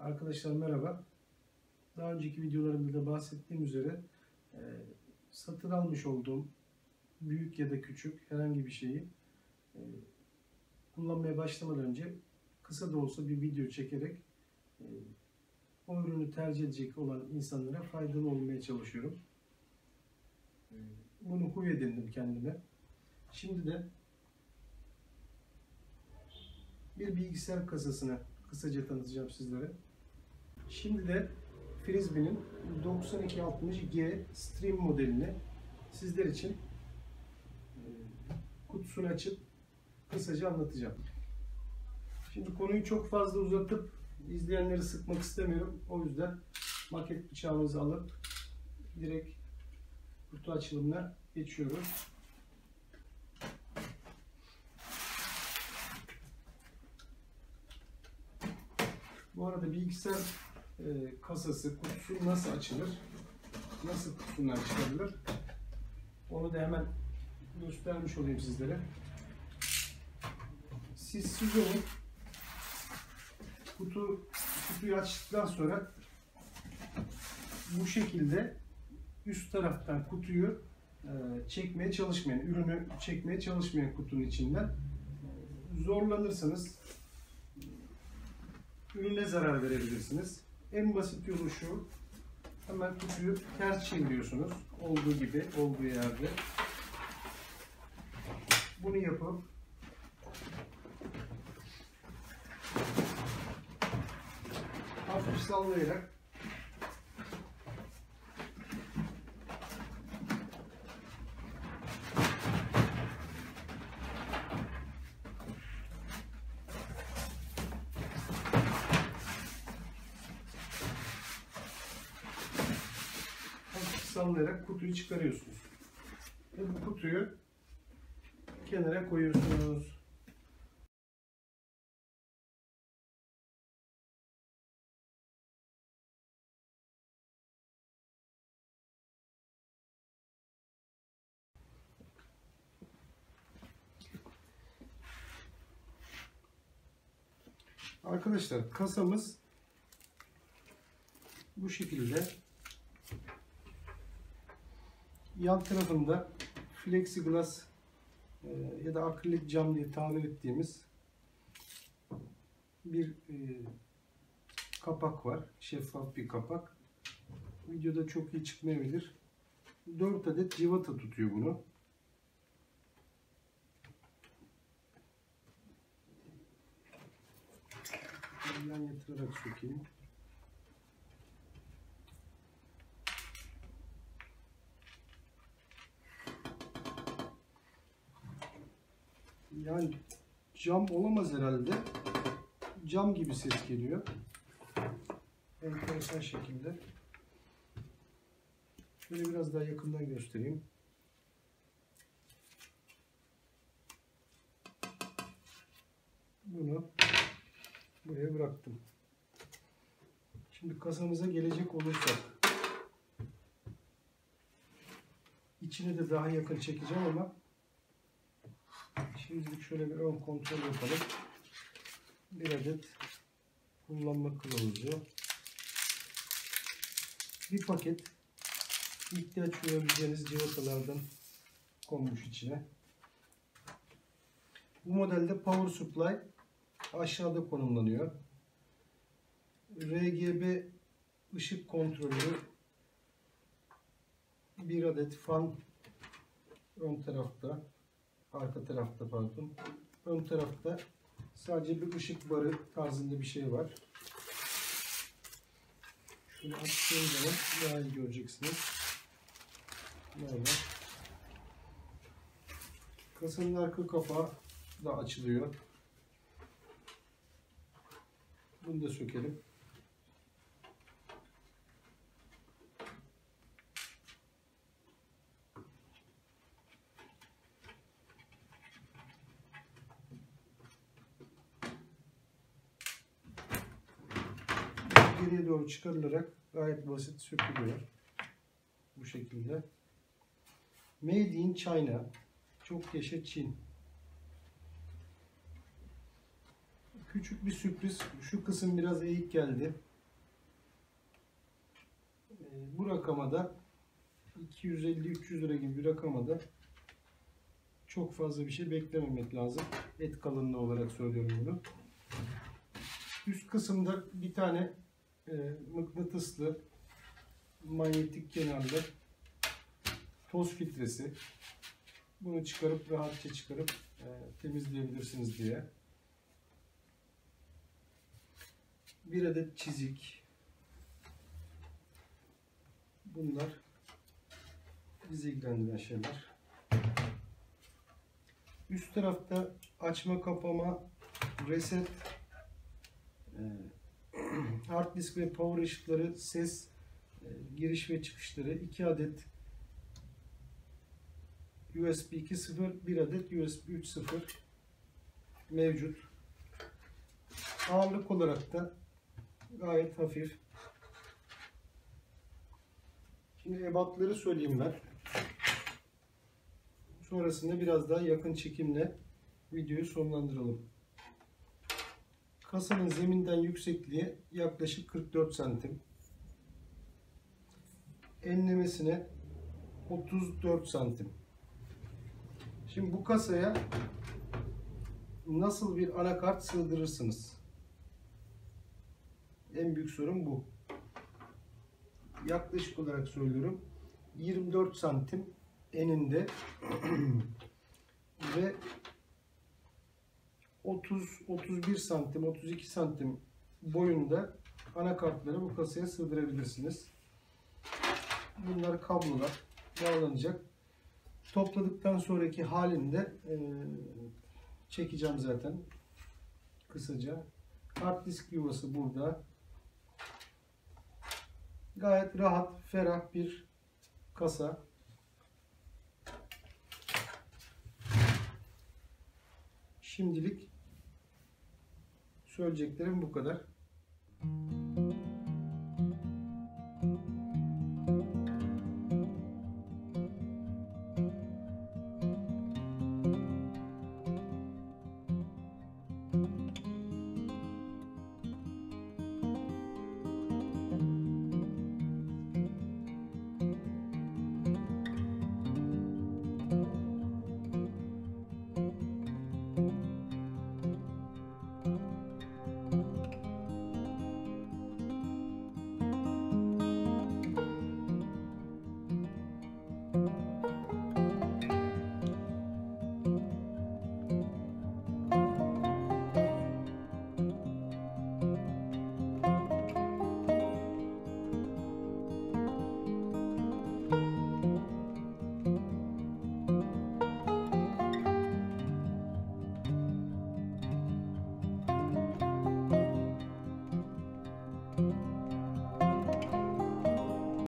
Arkadaşlar merhaba. Daha önceki videolarımda da bahsettiğim üzere e, satın almış olduğum büyük ya da küçük herhangi bir şeyi e, kullanmaya başlamadan önce kısa da olsa bir video çekerek e, o ürünü tercih edecek olan insanlara faydalı olmaya çalışıyorum. E, bunu huy edindim kendime. Şimdi de bir bilgisayar kasasını kısaca tanıtacağım sizlere. Şimdi de Frisbee'nin 9260G Stream modelini sizler için e, kutusunu açıp kısaca anlatacağım. Şimdi konuyu çok fazla uzatıp izleyenleri sıkmak istemiyorum. O yüzden maket bıçağımızı alıp direkt kutu açılımına geçiyoruz. Bu arada bilgisayar e, kasası, kutusu nasıl açılır? Nasıl kutusundan çıkarılır? Onu da hemen göstermiş olayım sizlere. Siz siz olun. Kutu, kutuyu açtıktan sonra bu şekilde üst taraftan kutuyu e, çekmeye çalışmayın. Ürünü çekmeye çalışmayın kutunun içinden. Zorlanırsanız ürüne zarar verebilirsiniz. En basit yolu şu. Hemen kutuyu ters çeviriyorsunuz. Olduğu gibi, olduğu yerde. Bunu yapıp hafif sallayarak hafif sallayarak kutuyu çıkarıyorsunuz. Ve bu kutuyu kenara koyuyorsunuz. Arkadaşlar kasamız bu şekilde yan tarafında plexiglass e, ya da akrilik cam diye tabir ettiğimiz bir e, kapak var. Şeffaf bir kapak. Videoda çok iyi çıkmayabilir. 4 adet civata tutuyor bunu. Yan yatırarak sökeyim. Yani cam olamaz herhalde. Cam gibi ses geliyor. Enteresan şekilde. Şöyle biraz daha yakından göstereyim. Bunu buraya bıraktım. Şimdi kasamıza gelecek olursak içini de daha yakın çekeceğim ama Şimdilik şöyle bir ön kontrol yapalım. Bir adet kullanma kılavuzu. Bir paket ihtiyaç duyabileceğiniz civatalardan konmuş içine. Bu modelde power supply aşağıda konumlanıyor. RGB ışık kontrolü bir adet fan ön tarafta arka tarafta pardon. Ön tarafta sadece bir ışık barı tarzında bir şey var. Şunu açtığım zaman daha iyi göreceksiniz. Böyle. Kasanın arka kapağı da açılıyor. Bunu da sökelim. geriye doğru çıkarılarak gayet basit sökülüyor. Bu şekilde. Made in China. Çok yaşa Çin. Küçük bir sürpriz. Şu kısım biraz eğik geldi. Ee, bu rakama da 250-300 lira gibi bir rakama da çok fazla bir şey beklememek lazım. Et kalınlığı olarak söylüyorum bunu. Üst kısımda bir tane mıknatıslı manyetik kenarlı toz filtresi. Bunu çıkarıp rahatça çıkarıp e, temizleyebilirsiniz diye. Bir adet çizik. Bunlar bizi ilgilendiren şeyler. Üst tarafta açma kapama reset e, hard disk ve power ışıkları ses e, giriş ve çıkışları 2 adet USB 2.0 bir adet USB 3.0 mevcut. Ağırlık olarak da gayet hafif. Şimdi ebatları söyleyeyim ben. Sonrasında biraz daha yakın çekimle videoyu sonlandıralım. Kasanın zeminden yüksekliği yaklaşık 44 santim. Enlemesine 34 santim. Şimdi bu kasaya nasıl bir anakart sığdırırsınız? En büyük sorun bu. Yaklaşık olarak söylüyorum. 24 santim eninde ve 30 31 santim 32 santim boyunda anakartları bu kasaya sığdırabilirsiniz. Bunlar kablolar bağlanacak. Topladıktan sonraki halinde e, çekeceğim zaten kısaca. Hard disk yuvası burada. Gayet rahat, ferah bir kasa. Şimdilik söyleyeceklerim bu kadar.